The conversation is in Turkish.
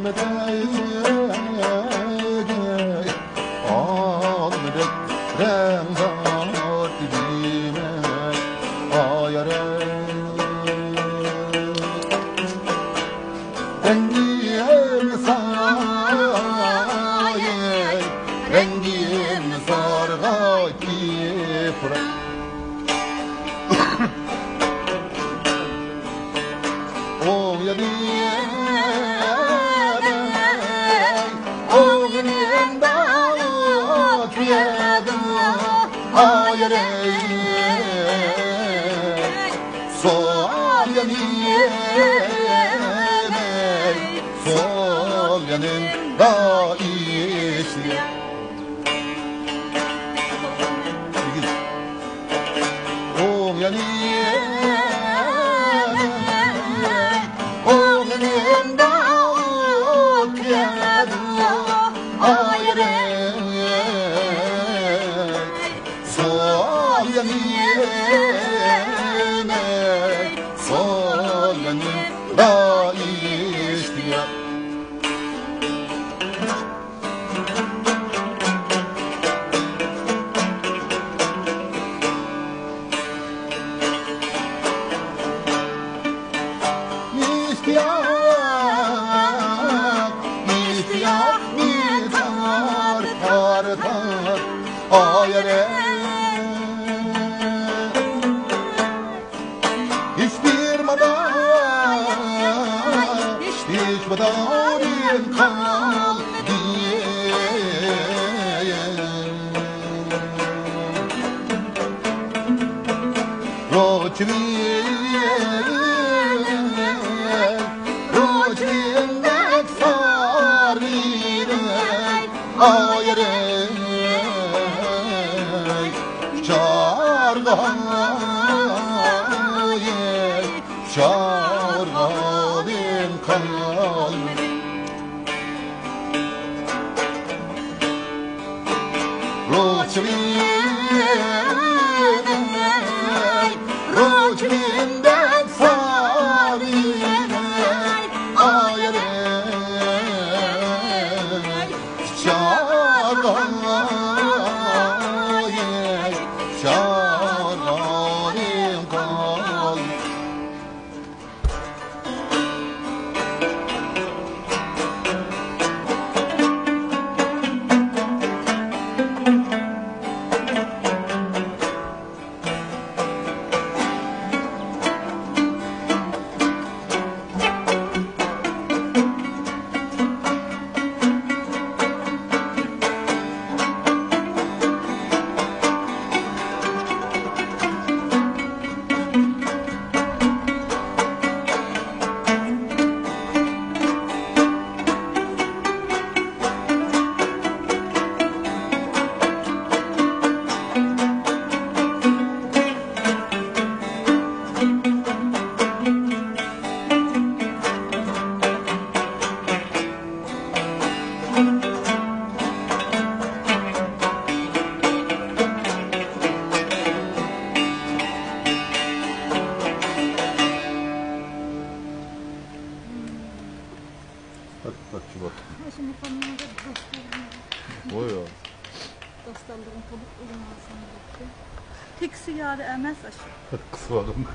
المداير otuyadım Ayere Sol yanıma Sol yanımda işte Oh yanıma ayere Hiçbir madar, hiç madarin kal diye Roçviyel, roçviyel sarıyel ayere Çargayel, çargadın kalbi Roçviyel, Bak bak şu bak. Şimdi konularda dostlarım, O ya. dostlarım kabuk olmasın gitti. Tek sigara emez aşı. Kısmadım.